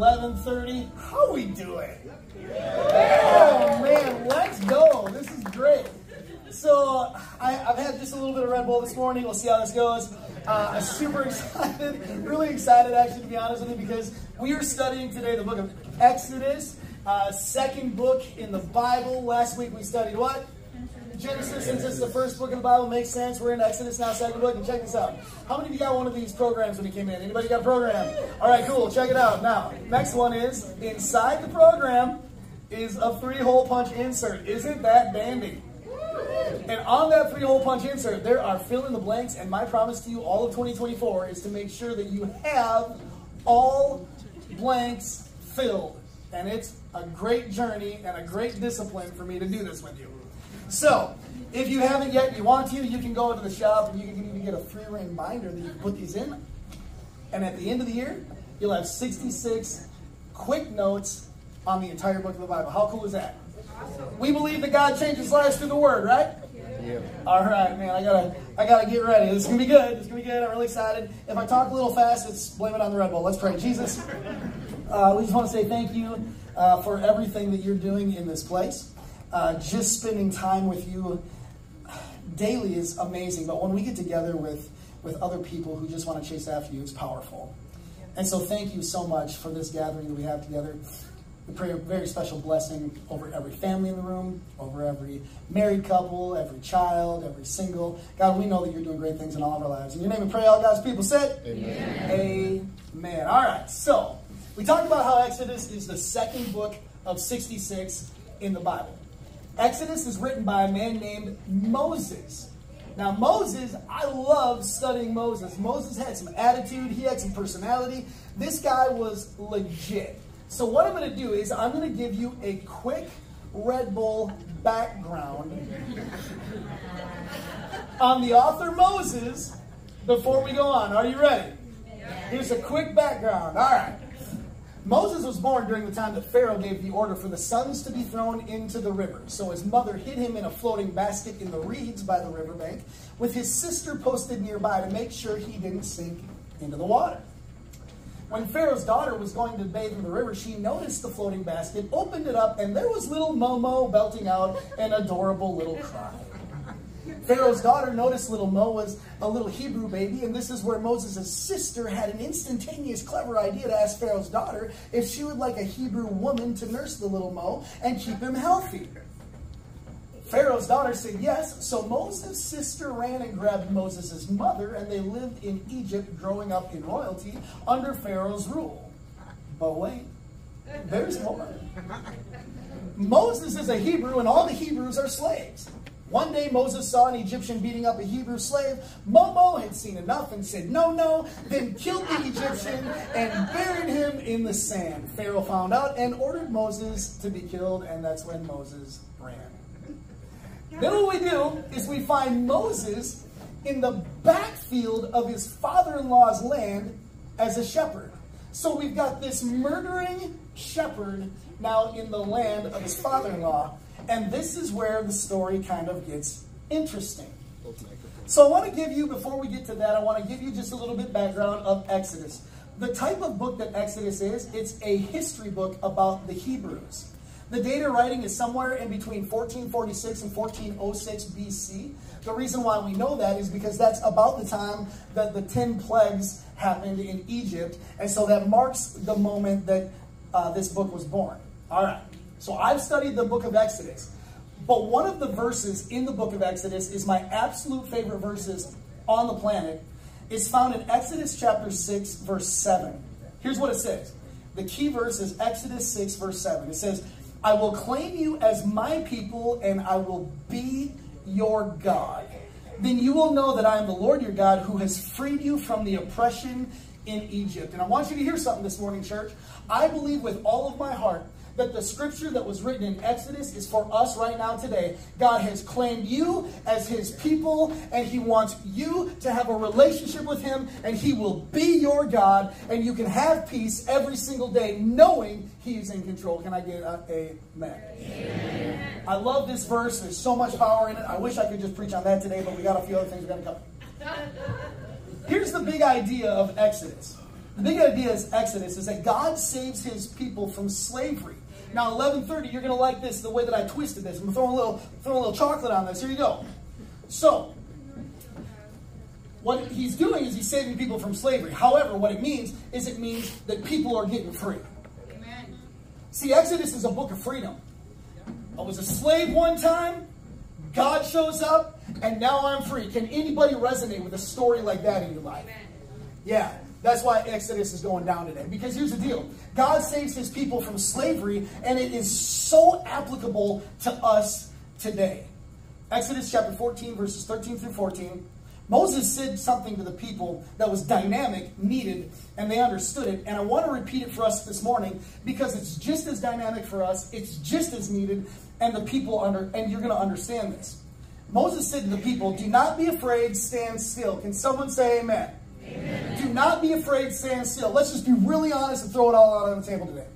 11:30. How we doing? Oh man, let's go. This is great. So I, have had just a little bit of Red Bull this morning. We'll see how this goes. Uh, I'm super excited, really excited actually to be honest with you because we are studying today the book of Exodus, uh, second book in the Bible. Last week we studied what? Genesis, since it's the first book of the Bible, makes sense. We're in Exodus now, second book, and check this out. How many of you got one of these programs when you came in? Anybody got a program? All right, cool. Check it out. Now, next one is inside the program is a three-hole punch insert. Isn't that dandy? And on that three-hole punch insert, there are fill in the blanks, and my promise to you all of 2024 is to make sure that you have all blanks filled. And it's a great journey and a great discipline for me to do this with you. So, if you haven't yet, you want to, you can go into the shop and you can even get a three ring binder that you can put these in. And at the end of the year, you'll have 66 quick notes on the entire book of the Bible. How cool is that? Awesome. We believe that God changes lives through the Word, right? Yeah. All right, man. I gotta, I gotta get ready. This is gonna be good. This is gonna be good. I'm really excited. If I talk a little fast, it's blame it on the Red Bull. Let's pray. Jesus, uh, we just want to say thank you uh, for everything that you're doing in this place uh, just spending time with you daily is amazing. But when we get together with, with other people who just want to chase after you, it's powerful. And so thank you so much for this gathering that we have together. We pray a very special blessing over every family in the room, over every married couple, every child, every single. God, we know that you're doing great things in all of our lives. In your name we pray all God's people said, Amen. Amen. All right, so we talked about how Exodus is the second book of 66 in the Bible. Exodus is written by a man named Moses. Now, Moses, I love studying Moses. Moses had some attitude, he had some personality. This guy was legit. So, what I'm going to do is, I'm going to give you a quick Red Bull background on the author Moses before we go on. Are you ready? Here's a quick background. All right. Moses was born during the time that Pharaoh gave the order for the sons to be thrown into the river. So his mother hid him in a floating basket in the reeds by the riverbank, with his sister posted nearby to make sure he didn't sink into the water. When Pharaoh's daughter was going to bathe in the river, she noticed the floating basket, opened it up, and there was little Momo belting out an adorable little cry. Pharaoh's daughter noticed little Mo was a little Hebrew baby, and this is where Moses' sister had an instantaneous, clever idea to ask Pharaoh's daughter if she would like a Hebrew woman to nurse the little Mo and keep him healthy. Pharaoh's daughter said yes, so Moses' sister ran and grabbed Moses' mother, and they lived in Egypt, growing up in royalty under Pharaoh's rule. But wait, there's more. Moses is a Hebrew, and all the Hebrews are slaves. One day Moses saw an Egyptian beating up a Hebrew slave. Momo had seen enough and said, no, no, then killed the Egyptian and buried him in the sand. Pharaoh found out and ordered Moses to be killed, and that's when Moses ran. Then what we do is we find Moses in the backfield of his father-in-law's land as a shepherd. So we've got this murdering shepherd now in the land of his father-in-law. And this is where the story kind of gets interesting. So I want to give you, before we get to that, I want to give you just a little bit background of Exodus. The type of book that Exodus is, it's a history book about the Hebrews. The date of writing is somewhere in between 1446 and 1406 BC. The reason why we know that is because that's about the time that the 10 plagues happened in Egypt. And so that marks the moment that uh, this book was born. All right. So I've studied the book of Exodus. But one of the verses in the book of Exodus is my absolute favorite verses on the planet. It's found in Exodus chapter 6, verse 7. Here's what it says. The key verse is Exodus 6, verse 7. It says, I will claim you as my people, and I will be your God. Then you will know that I am the Lord your God who has freed you from the oppression in Egypt. And I want you to hear something this morning, church. I believe with all of my heart that the scripture that was written in Exodus is for us right now today. God has claimed you as his people, and he wants you to have a relationship with him, and he will be your God, and you can have peace every single day knowing he is in control. Can I get a amen? amen? I love this verse. There's so much power in it. I wish I could just preach on that today, but we got a few other things we got to cover. Here's the big idea of Exodus. The big idea is Exodus is that God saves his people from slavery. Now, 1130, you're going to like this, the way that I twisted this. I'm throwing a little, throwing a little chocolate on this. Here you go. So, what he's doing is he's saving people from slavery. However, what it means is it means that people are getting free. Amen. See, Exodus is a book of freedom. I was a slave one time, God shows up, and now I'm free. Can anybody resonate with a story like that in your life? Amen. Yeah, that's why Exodus is going down today. Because here's the deal God saves his people from slavery, and it is so applicable to us today. Exodus chapter 14, verses 13 through 14. Moses said something to the people that was dynamic, needed, and they understood it. And I want to repeat it for us this morning because it's just as dynamic for us, it's just as needed, and the people under and you're going to understand this. Moses said to the people, Do not be afraid, stand still. Can someone say amen? amen? Do not be afraid, stand still. Let's just be really honest and throw it all out on the table today.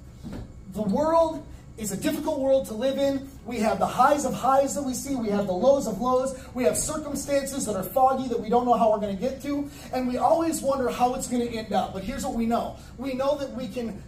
The world is a difficult world to live in. We have the highs of highs that we see. We have the lows of lows. We have circumstances that are foggy that we don't know how we're going to get to. And we always wonder how it's going to end up. But here's what we know. We know that we can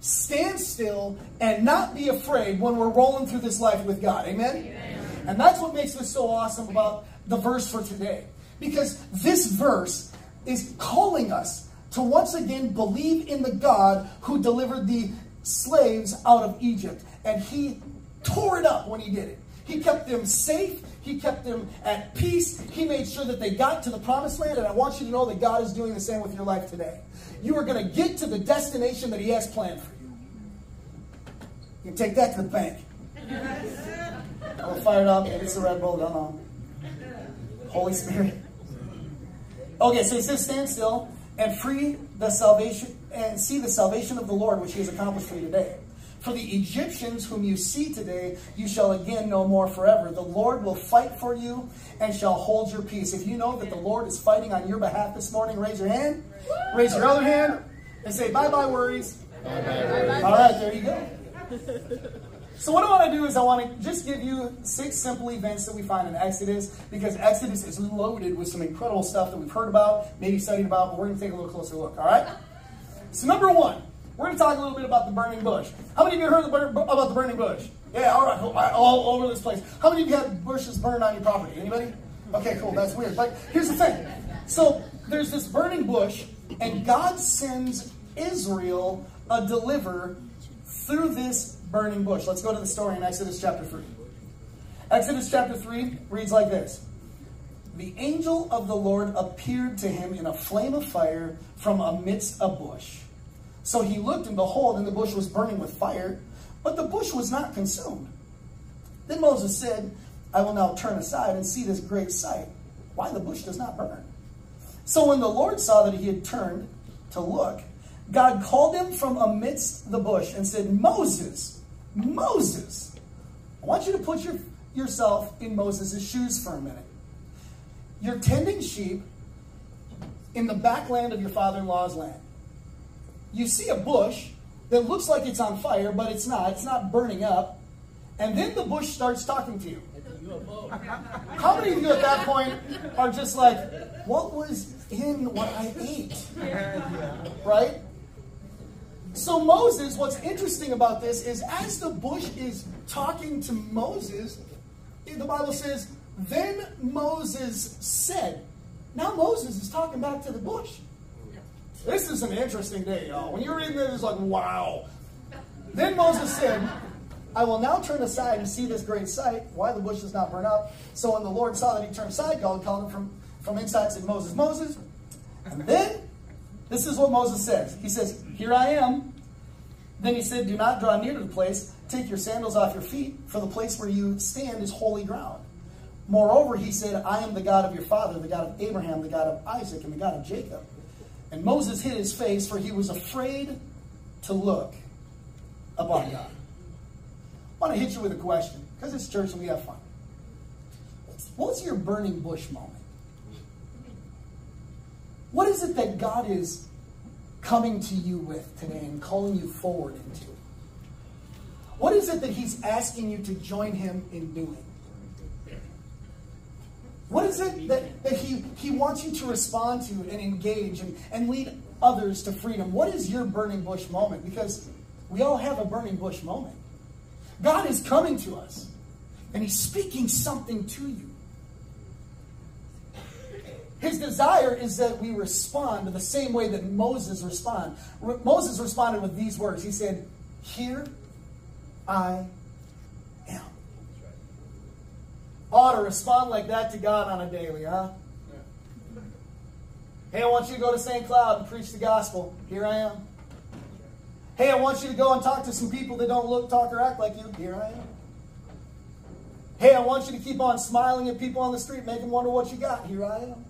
stand still and not be afraid when we're rolling through this life with God. Amen? Amen? And that's what makes this so awesome about the verse for today. Because this verse is calling us to once again believe in the God who delivered the slaves out of Egypt. And he tore it up when he did it. He kept them safe. He kept them at peace. He made sure that they got to the promised land. And I want you to know that God is doing the same with your life today. You are going to get to the destination that he has planned for you. You can take that to the bank. I'm fired up. Maybe it's the Red Bull. Don't know. Holy Spirit. Okay, so he says, stand still and free the salvation and see the salvation of the Lord, which he has accomplished for you today. For the Egyptians whom you see today, you shall again no more forever. The Lord will fight for you and shall hold your peace. If you know that the Lord is fighting on your behalf this morning, raise your hand, raise your other hand, and say, bye-bye worries. Bye -bye worries. All right, there you go. So what I want to do is I want to just give you six simple events that we find in Exodus because Exodus is loaded with some incredible stuff that we've heard about, maybe studied about, but we're going to take a little closer look, all right? So number one, we're going to talk a little bit about the burning bush. How many of you heard about the burning bush? Yeah, all right, all over this place. How many of you have bushes burned on your property? Anybody? Okay, cool, that's weird. But here's the thing. So there's this burning bush, and God sends Israel a deliver through this burning bush. Let's go to the story in Exodus chapter 3. Exodus chapter 3 reads like this. The angel of the Lord appeared to him in a flame of fire from amidst a bush. So he looked, and behold, and the bush was burning with fire, but the bush was not consumed. Then Moses said, I will now turn aside and see this great sight, why the bush does not burn. So when the Lord saw that he had turned to look, God called him from amidst the bush and said, Moses, Moses. I want you to put your, yourself in Moses' shoes for a minute. You're tending sheep in the backland of your father-in-law's land. You see a bush that looks like it's on fire, but it's not. It's not burning up. And then the bush starts talking to you. How many of you at that point are just like, what was in what I ate? Right? So Moses, what's interesting about this is as the bush is talking to Moses, the Bible says, then Moses said. Now Moses is talking back to the bush. This is an interesting day, y'all. When you're reading this, it's like, wow. Then Moses said, I will now turn aside and see this great sight, why the bush does not burn up. So when the Lord saw that he turned aside, God called him from, from inside said, Moses, Moses. And then, this is what Moses says. He says, Here I am. Then he said, Do not draw near to the place. Take your sandals off your feet, for the place where you stand is holy ground. Moreover, he said, I am the God of your father, the God of Abraham, the God of Isaac, and the God of Jacob. And Moses hid his face, for he was afraid to look upon God. I want to hit you with a question, because it's church and we have fun. What's your burning bush moment? What is it that God is coming to you with today and calling you forward into? What is it that he's asking you to join him in doing? What is it that, that he, he wants you to respond to and engage and, and lead others to freedom? What is your burning bush moment? Because we all have a burning bush moment. God is coming to us and He's speaking something to you. His desire is that we respond the same way that Moses responded. Moses responded with these words. He said, Here I am. Ought to respond like that to God on a daily, huh? Hey, I want you to go to St. Cloud and preach the gospel. Here I am. Hey, I want you to go and talk to some people that don't look, talk, or act like you. Here I am. Hey, I want you to keep on smiling at people on the street, make them wonder what you got. Here I am.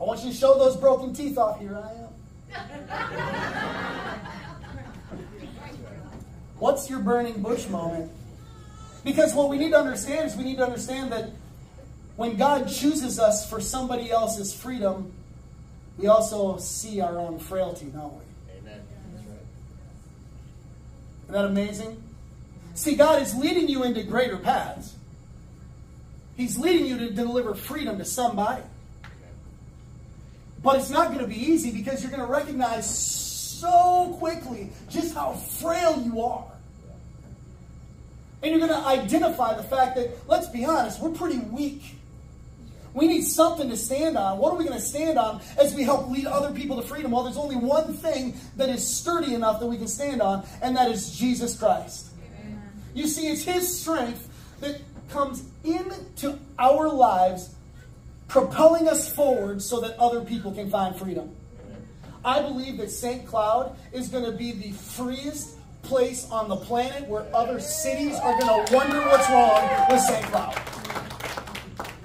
I want you to show those broken teeth off. Here I am. What's your burning bush moment? Because what we need to understand is we need to understand that when God chooses us for somebody else's freedom, we also see our own frailty, don't we? Amen. That's right. Isn't that amazing? See, God is leading you into greater paths. He's leading you to deliver freedom to somebody. But it's not going to be easy because you're going to recognize so quickly just how frail you are. And you're going to identify the fact that, let's be honest, we're pretty weak. We need something to stand on. What are we going to stand on as we help lead other people to freedom? Well, there's only one thing that is sturdy enough that we can stand on, and that is Jesus Christ. Amen. You see, it's His strength that comes into our lives, propelling us forward so that other people can find freedom. I believe that St. Cloud is going to be the freest place on the planet where other cities are going to wonder what's wrong with St. Cloud.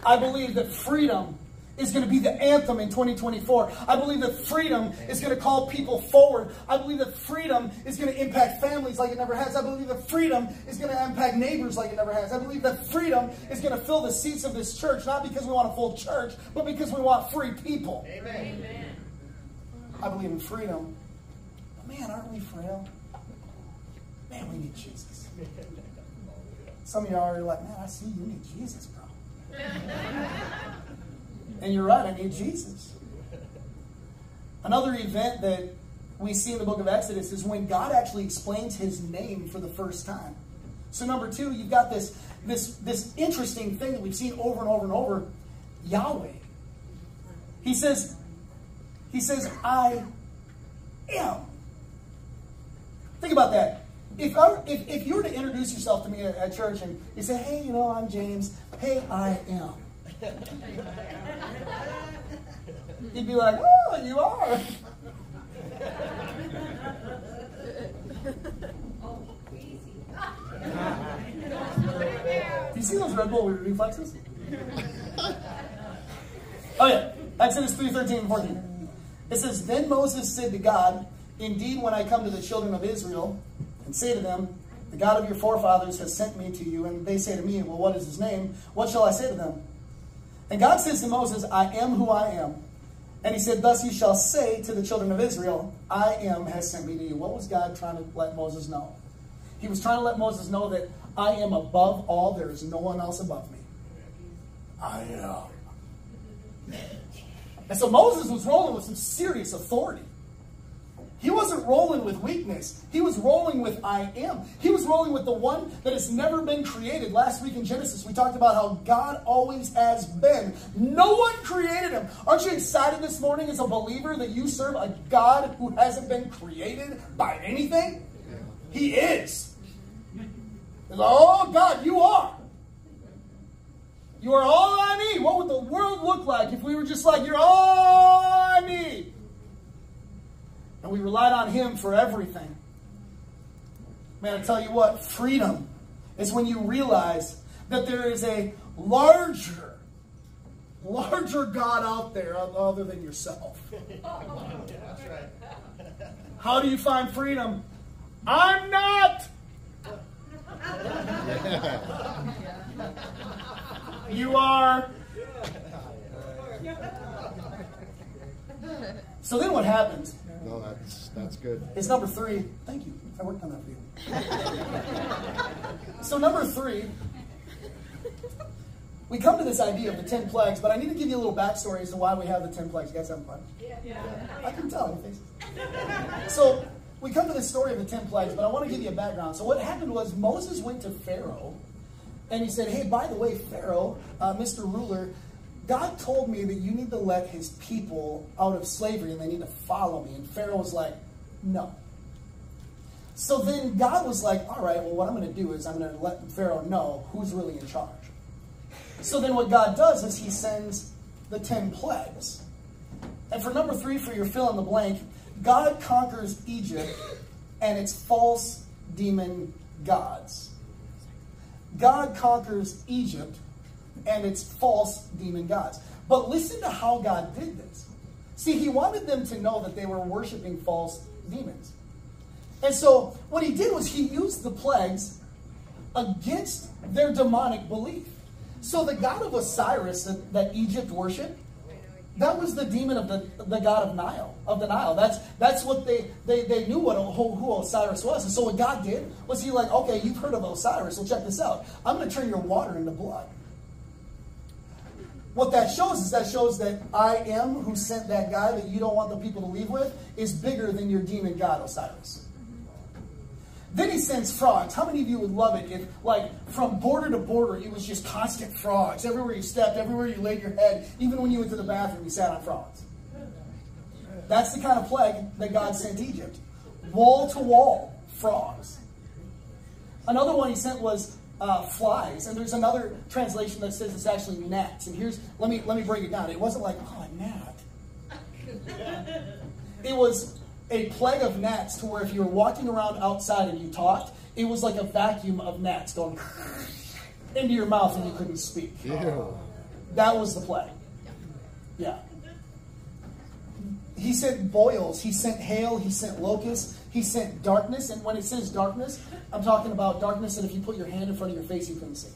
I believe that freedom is going to be the anthem in 2024. I believe that freedom is going to call people forward. I believe that freedom is going to impact families like it never has. I believe that freedom is going to impact neighbors like it never has. I believe that freedom is going to fill the seats of this church, not because we want a full church, but because we want free people. Amen. I believe in freedom. But man, aren't we frail? Man, we need Jesus. Some of y'all are like, man, I see you need Jesus, bro. and you're right, I need Jesus. Another event that we see in the book of Exodus is when God actually explains his name for the first time. So number two, you've got this, this, this interesting thing that we've seen over and over and over, Yahweh. He says, he says, I am. Think about that. If, I, if, if you were to introduce yourself to me at, at church and you say, hey, you know, I'm James, hey, I am. You'd be like, oh, you are. Do you see those Red Bull reflexes? oh yeah, Exodus 3, 13 and 14. It says, Then Moses said to God, Indeed, when I come to the children of Israel, and say to them, The God of your forefathers has sent me to you. And they say to me, Well, what is his name? What shall I say to them? And God says to Moses, I am who I am. And he said, Thus you shall say to the children of Israel, I am has sent me to you. What was God trying to let Moses know? He was trying to let Moses know that I am above all. There is no one else above me. I am. And so Moses was rolling with some serious authority. He wasn't rolling with weakness. He was rolling with I am. He was rolling with the one that has never been created. Last week in Genesis, we talked about how God always has been. No one created him. Aren't you excited this morning as a believer that you serve a God who hasn't been created by anything? He is. Oh, God, you are. You are all I need. What would the world look like if we were just like, you're all I need? And we relied on Him for everything. Man, I tell you what, freedom is when you realize that there is a larger, larger God out there other than yourself. How do you find freedom? I'm not. you are. So then what happens? No, that's that's good. It's number three. Thank you. I worked on that for you. so number three, we come to this idea of the 10 plagues, but I need to give you a little backstory as to why we have the 10 plagues. You guys having fun? Yeah. I can tell your faces. So, we come to the story of the 10 plagues, but I want to give you a background. So, what happened was Moses went to Pharaoh and he said, Hey, by the way, Pharaoh, uh, Mr. Ruler, God told me that you need to let his people out of slavery and they need to follow me. And Pharaoh was like, No. So then God was like, All right, well, what I'm going to do is I'm going to let Pharaoh know who's really in charge. So then what God does is he sends the 10 plagues. And for number three, for your fill in the blank, God conquers Egypt and its false demon gods. God conquers Egypt and its false demon gods. But listen to how God did this. See, he wanted them to know that they were worshiping false demons. And so what he did was he used the plagues against their demonic belief. So the god of Osiris that, that Egypt worshiped, that was the demon of the, the god of Nile, of the Nile. That's that's what they, they, they knew what who, who Osiris was. And so what God did was he like, okay, you've heard of Osiris, well check this out. I'm going to turn your water into blood. What that shows is that shows that I am who sent that guy that you don't want the people to leave with is bigger than your demon god Osiris. Then he sends frogs. How many of you would love it if, like, from border to border, it was just constant frogs? Everywhere you stepped, everywhere you laid your head, even when you went to the bathroom, you sat on frogs. That's the kind of plague that God sent Egypt. Wall to wall, frogs. Another one he sent was uh, flies, and there's another translation that says it's actually gnats. And here's let me let me break it down. It wasn't like oh a gnat. It was a plague of gnats to where if you were walking around outside and you talked, it was like a vacuum of gnats going into your mouth and you couldn't speak. Ew. That was the plague. Yeah. He sent boils, he sent hail, he sent locusts, he sent darkness. And when it says darkness, I'm talking about darkness that if you put your hand in front of your face, you couldn't see.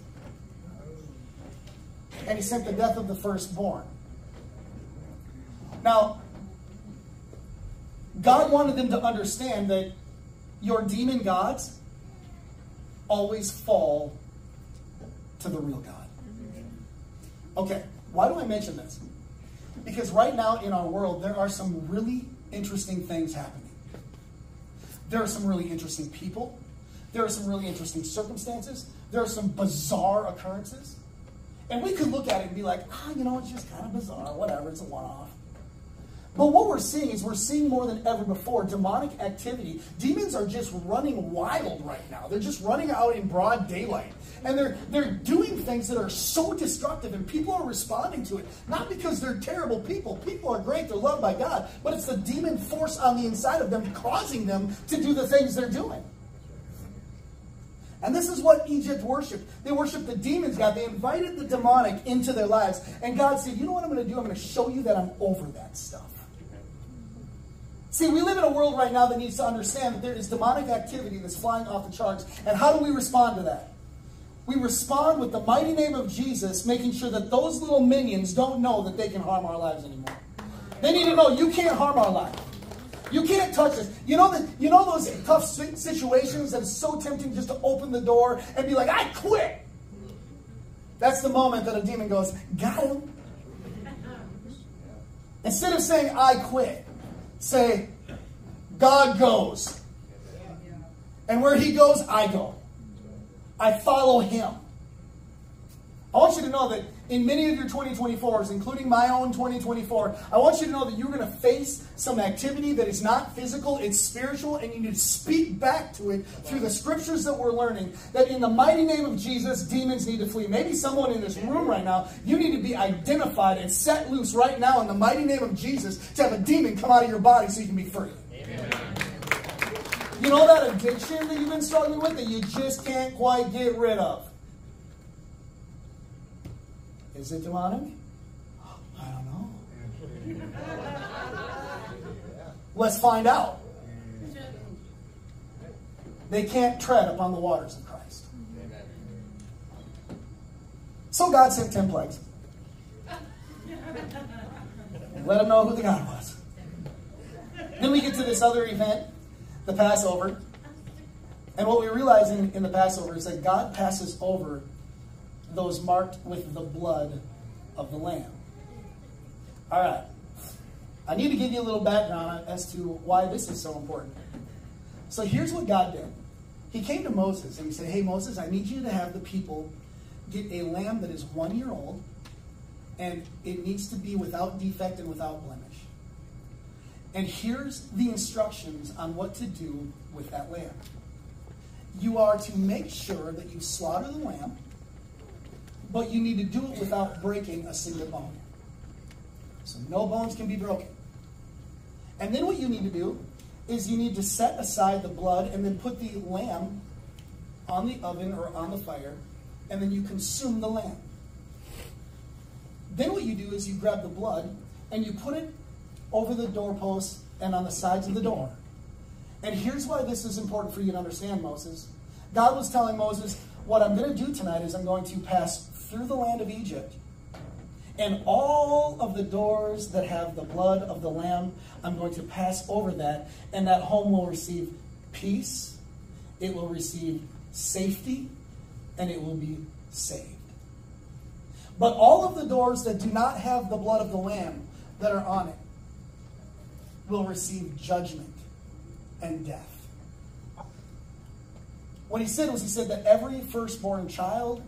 And he sent the death of the firstborn. Now, God wanted them to understand that your demon gods always fall to the real God. Okay, why do I mention this? Because right now in our world, there are some really interesting things happening. There are some really interesting people. There are some really interesting circumstances. There are some bizarre occurrences. And we could look at it and be like, ah, you know, it's just kind of bizarre, whatever, it's a one off. But what we're seeing is we're seeing more than ever before demonic activity. Demons are just running wild right now. They're just running out in broad daylight. And they're they're doing things that are so destructive and people are responding to it. Not because they're terrible people. People are great, they're loved by God, but it's the demon force on the inside of them causing them to do the things they're doing. And this is what Egypt worshiped. They worshiped the demons, God. They invited the demonic into their lives. And God said, You know what I'm going to do? I'm going to show you that I'm over that stuff. See, we live in a world right now that needs to understand that there is demonic activity that's flying off the charts. And how do we respond to that? We respond with the mighty name of Jesus, making sure that those little minions don't know that they can harm our lives anymore. They need to know you can't harm our life. You can't touch us. You know that you know those tough situations that is so tempting just to open the door and be like, I quit. That's the moment that a demon goes, got him. Instead of saying, I quit, Say, God goes. And where he goes, I go. I follow him. I want you to know that in many of your 2024s, including my own 2024, I want you to know that you're going to face some activity that is not physical, it's spiritual, and you need to speak back to it through the scriptures that we're learning. That in the mighty name of Jesus, demons need to flee. Maybe someone in this room right now, you need to be identified and set loose right now in the mighty name of Jesus to have a demon come out of your body so you can be free. Amen. You know that addiction that you've been struggling with that you just can't quite get rid of? Is it demonic? I don't know. Let's find out. They can't tread upon the waters of Christ. So God sent 10 plagues. Let them know who the God was. Then we get to this other event, the Passover. And what we realize in, in the Passover is that God passes over those marked with the blood of the Lamb. All right. I need to give you a little background as to why this is so important. So here's what God did. He came to Moses and he said, Hey, Moses, I need you to have the people get a lamb that is one year old and it needs to be without defect and without blemish. And here's the instructions on what to do with that lamb. You are to make sure that you slaughter the lamb, but you need to do it without breaking a single bone. So no bones can be broken. And then what you need to do is you need to set aside the blood and then put the lamb on the oven or on the fire, and then you consume the lamb. Then what you do is you grab the blood and you put it over the doorpost and on the sides of the door. And here's why this is important for you to understand, Moses. God was telling Moses, what I'm going to do tonight is I'm going to pass through the land of Egypt. And all of the doors that have the blood of the Lamb, I'm going to pass over that. And that home will receive peace, it will receive safety, and it will be saved. But all of the doors that do not have the blood of the Lamb that are on it will receive judgment and death. What he said was, he said that every firstborn child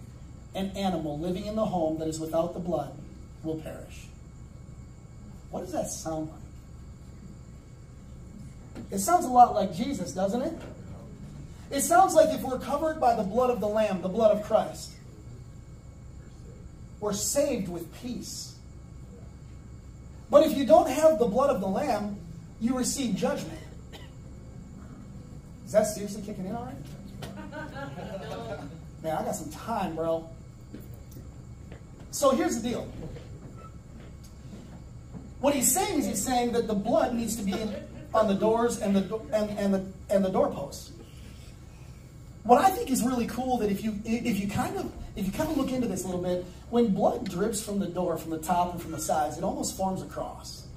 and animal living in the home that is without the blood will perish. What does that sound like? It sounds a lot like Jesus, doesn't it? It sounds like if we're covered by the blood of the Lamb, the blood of Christ, we're saved with peace. But if you don't have the blood of the Lamb, you receive judgment. Is that seriously kicking in already? Man, I got some time, bro. So here's the deal. What he's saying is he's saying that the blood needs to be on the doors and the and, and the and the doorposts. What I think is really cool that if you if you kind of if you kind of look into this a little bit, when blood drips from the door, from the top and from the sides, it almost forms a cross.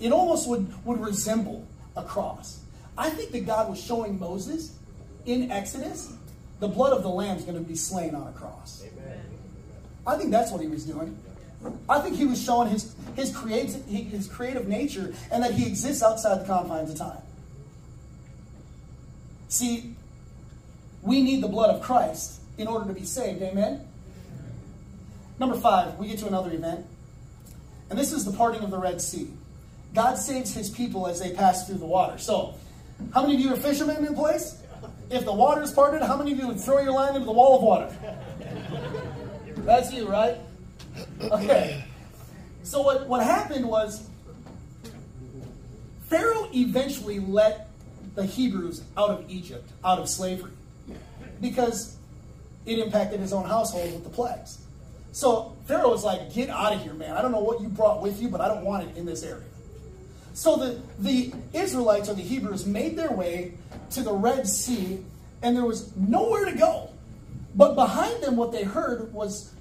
It almost would, would resemble a cross. I think that God was showing Moses in Exodus the blood of the lamb is going to be slain on a cross. Amen. I think that's what he was doing. I think he was showing his, his, creative, his creative nature and that he exists outside the confines of time. See, we need the blood of Christ in order to be saved. Amen? Number five, we get to another event. And this is the parting of the Red Sea. God saves his people as they pass through the water. So, how many of you are fishermen in place? If the water is parted, how many of you would throw your line into the wall of water? That's you, right? Okay. So what, what happened was Pharaoh eventually let the Hebrews out of Egypt, out of slavery, because it impacted his own household with the plagues. So Pharaoh was like, get out of here, man. I don't know what you brought with you, but I don't want it in this area. So the, the Israelites or the Hebrews made their way to the Red Sea, and there was nowhere to go. But behind them, what they heard was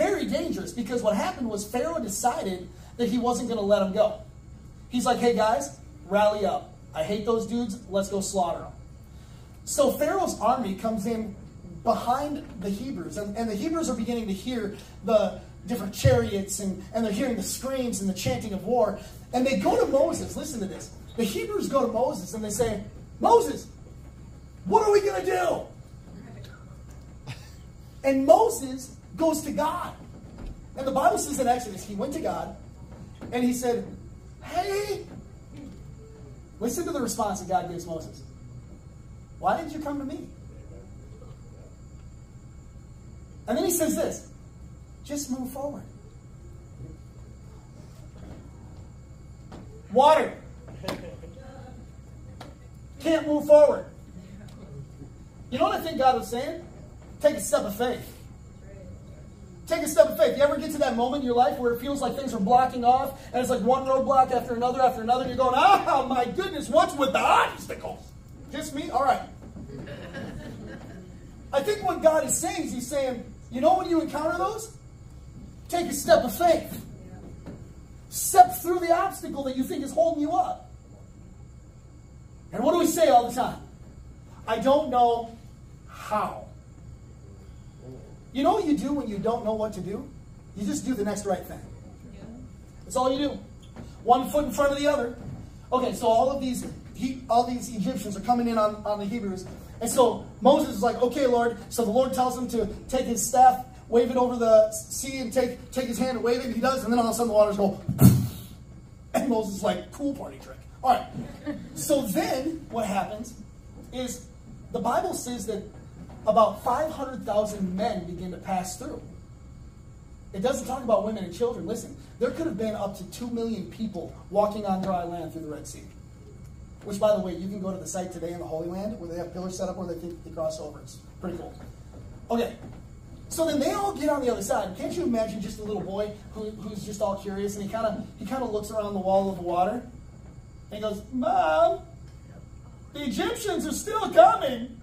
very dangerous because what happened was Pharaoh decided that he wasn't going to let them go. He's like, hey guys, rally up. I hate those dudes. Let's go slaughter them. So Pharaoh's army comes in behind the Hebrews, and, and the Hebrews are beginning to hear the different chariots and, and they're hearing the screams and the chanting of war. And they go to Moses. Listen to this. The Hebrews go to Moses and they say, Moses, what are we going to do? And Moses goes to God. And the Bible says in Exodus, he went to God and he said, Hey, listen to the response that God gives Moses. Why didn't you come to me? And then he says this just move forward. Water. Can't move forward. You know what I think God was saying? Take a step of faith. Take a step of faith. You ever get to that moment in your life where it feels like things are blocking off and it's like one roadblock after another after another? And you're going, oh my goodness, what's with the obstacles? Just me? All right. I think what God is saying is He's saying, you know when you encounter those? Take a step of faith. Step through the obstacle that you think is holding you up. And what do we say all the time? I don't know how. You know what you do when you don't know what to do? You just do the next right thing. That's all you do. One foot in front of the other. Okay, so all of these he, all these Egyptians are coming in on, on the Hebrews. And so Moses is like, okay, Lord. So the Lord tells him to take his staff, wave it over the sea, and take, take his hand and wave it. And he does. And then all of a sudden the waters go. And Moses is like, cool party trick. All right. So then what happens is the Bible says that about 500,000 men begin to pass through. It doesn't talk about women and children. Listen, there could have been up to 2 million people walking on dry land through the Red Sea. Which, by the way, you can go to the site today in the Holy Land where they have pillars set up where they think they cross over. It's pretty cool. Okay, so then they all get on the other side. Can't you imagine just a little boy who, who's just all curious and he kind of he kind of looks around the wall of the water and he goes, "Mom, the Egyptians are still coming."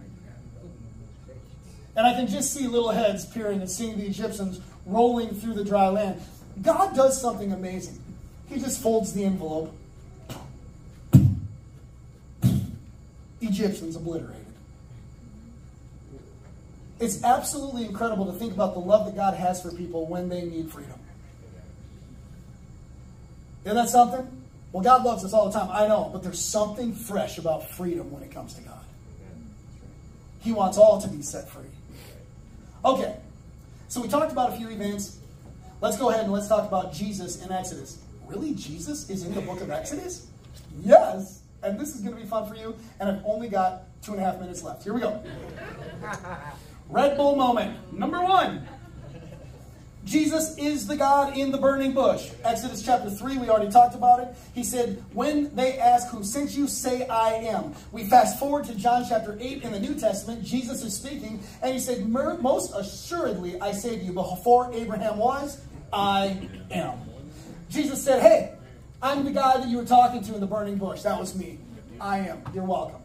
And I can just see little heads peering and seeing the Egyptians rolling through the dry land. God does something amazing. He just folds the envelope. Egyptians obliterated. It's absolutely incredible to think about the love that God has for people when they need freedom. Isn't that something? Well, God loves us all the time. I know, but there's something fresh about freedom when it comes to God. He wants all to be set free. Okay, so we talked about a few events. Let's go ahead and let's talk about Jesus in Exodus. Really? Jesus is in the book of Exodus? Yes. And this is going to be fun for you. And I've only got two and a half minutes left. Here we go. Red Bull moment. Number one. Jesus is the God in the burning bush. Exodus chapter 3, we already talked about it. He said, When they ask who sent you, say I am. We fast forward to John chapter 8 in the New Testament. Jesus is speaking, and he said, Most assuredly, I say to you, before Abraham was, I am. Jesus said, Hey, I'm the guy that you were talking to in the burning bush. That was me. I am. You're welcome.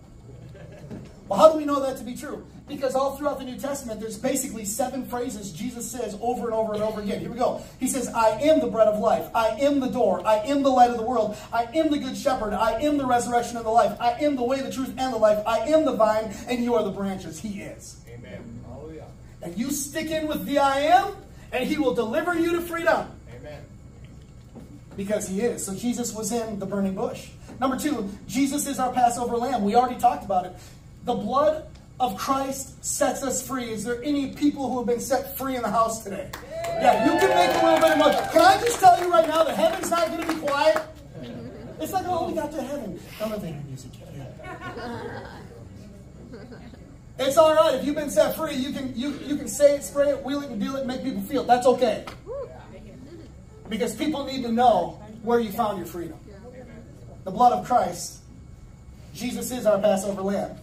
Well, how do we know that to be true? Because all throughout the New Testament, there's basically seven phrases Jesus says over and over and over again. Here we go. He says, I am the bread of life. I am the door. I am the light of the world. I am the good shepherd. I am the resurrection of the life. I am the way, the truth, and the life. I am the vine, and you are the branches. He is. Amen. Hallelujah. And you stick in with the I am, and he will deliver you to freedom. Amen. Because he is. So Jesus was in the burning bush. Number two, Jesus is our Passover lamb. We already talked about it. The blood of Christ sets us free. Is there any people who have been set free in the house today? Yeah, you can make a little bit of money. Can I just tell you right now that heaven's not going to be quiet? It's like, oh, we got to heaven. The music yet. It's all right if you've been set free. You can you you can say it, spray it, wheel it, and deal it, make people feel it. That's okay. Because people need to know where you found your freedom. The blood of Christ. Jesus is our Passover lamb.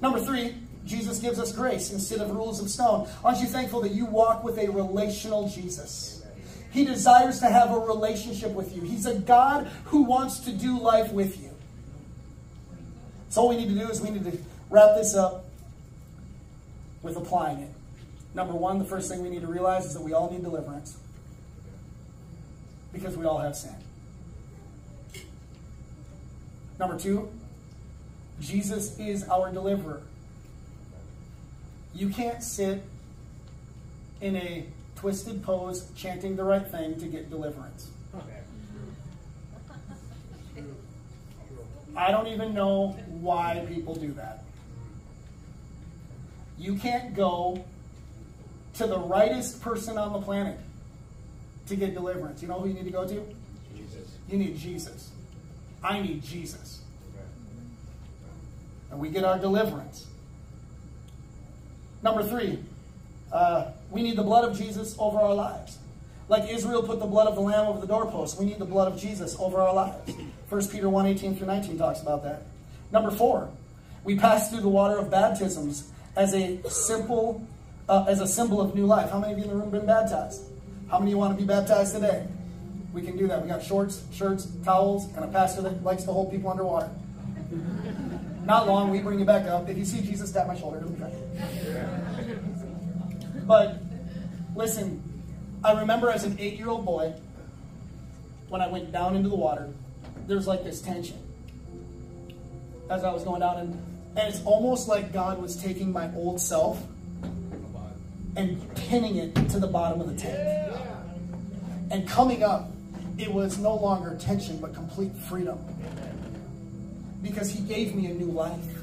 Number three, Jesus gives us grace instead of rules of stone. Aren't you thankful that you walk with a relational Jesus? He desires to have a relationship with you. He's a God who wants to do life with you. So all we need to do is we need to wrap this up with applying it. Number one, the first thing we need to realize is that we all need deliverance because we all have sin. Number two, Jesus is our deliverer. You can't sit in a twisted pose chanting the right thing to get deliverance. I don't even know why people do that. You can't go to the rightest person on the planet to get deliverance. You know who you need to go to? Jesus. You need Jesus. I need Jesus. And we get our deliverance. Number three, uh, we need the blood of Jesus over our lives. Like Israel put the blood of the lamb over the doorpost, we need the blood of Jesus over our lives. 1 Peter 1 18 through 19 talks about that. Number four, we pass through the water of baptisms as a simple, uh, as a symbol of new life. How many of you in the room have been baptized? How many of you want to be baptized today? We can do that. We got shorts, shirts, towels, and a pastor that likes to hold people underwater. Not long, we bring you back up. If you see Jesus, tap my shoulder. But listen, I remember as an eight year old boy, when I went down into the water, there's like this tension as I was going down. And, and it's almost like God was taking my old self and pinning it to the bottom of the tank. And coming up, it was no longer tension, but complete freedom. Because he gave me a new life.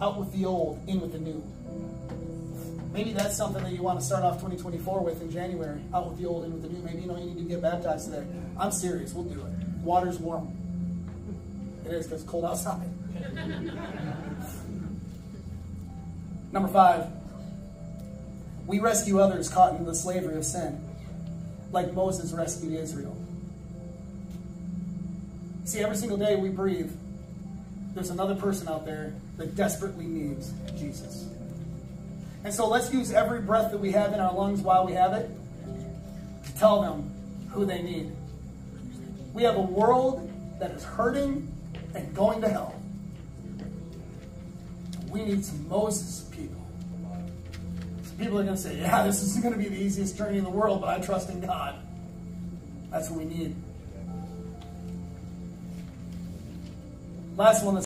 Out with the old, in with the new. Maybe that's something that you want to start off 2024 with in January. Out with the old, in with the new. Maybe you know you need to get baptized today. I'm serious. We'll do it. Water's warm. It is because it's cold outside. Number five, we rescue others caught in the slavery of sin, like Moses rescued Israel. See, every single day we breathe, there's another person out there that desperately needs Jesus. And so let's use every breath that we have in our lungs while we have it to tell them who they need. We have a world that is hurting and going to hell. We need some Moses people. Some people are going to say, yeah, this isn't going to be the easiest journey in the world, but I trust in God. That's what we need. Last one